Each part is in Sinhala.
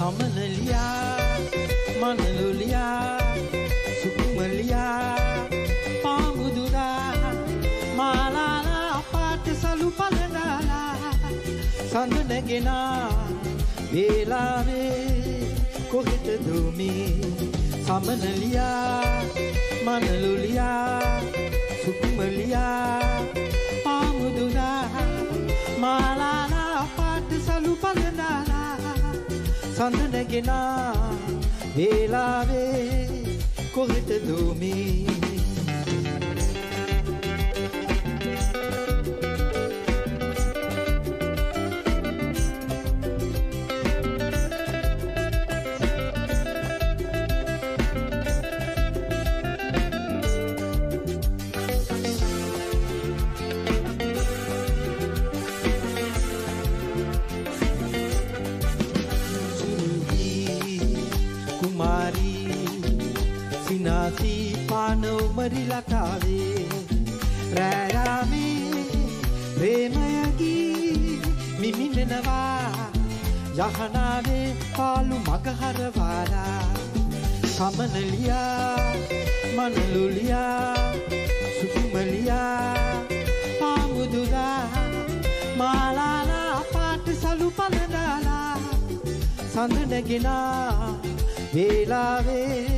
අමලලියා මනලුලියා සුකුමලියා පාමුදුරා මාලාලා පාට සලු පලදාලා සඳනගෙනා වේලාවේ කොහෙට දුමේ? සමනලියා මනලුලියා සුකුමලියා සඳ නැගෙනා වේලාවේ කොහෙටද මේ උමරි ලතාවේ. රෑයාමේ ප්‍රේමයගී මිමිනෙනවා යහනාවේ පාලු මගහරවාලා. සමනලියා මනලුලියා සුකුමලියා පාමුදුදා මාලාලා පාට සලු පලදාලා. සඳනගෙනා වේලාවේ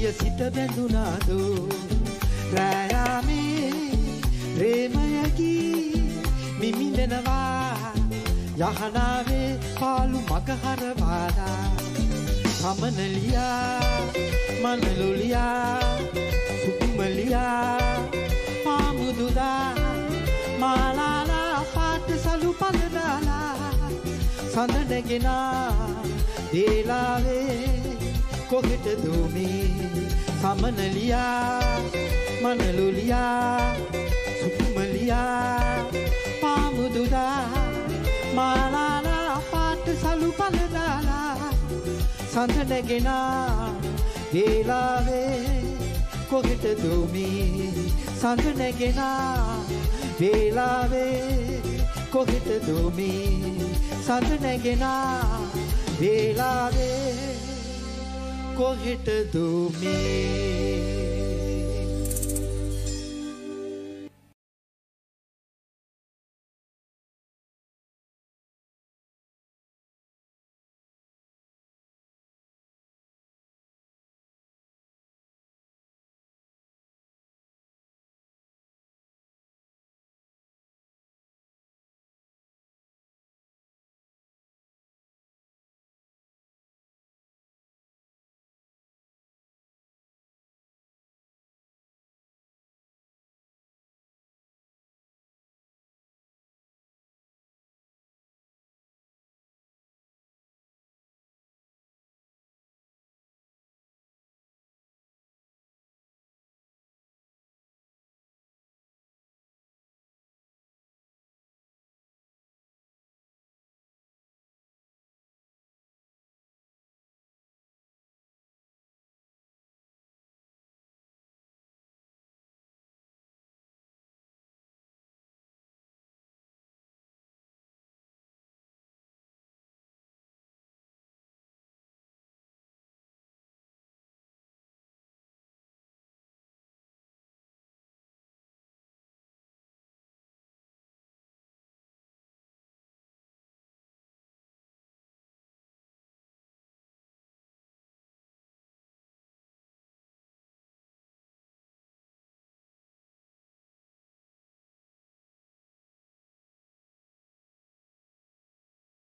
දූමී සිට බැඳුනාදෝ? රෑයාමේ ප්‍රේමයකී මිමිදෙනවා. යහනාවේ පාලු මගහරවාලා සමනලියා මනලොලියා සුකුමලියා පාමුදුදා මාලාලා පාට සලු පලදාලා සඳනගෙනා දේලාවේ කොහෙට දෝමේ සමනලියා මනලුලියා සුකුමලියා පාමුදුදා මාලාලා පාට සලු පලදාලා සඳනගෙනා වේලාවේ කොහෙට දෝමේ සඳනගෙනා වේලාවේ කොහෙට දෝමේ සඳනගෙනා වේලාවේ correr te dormir.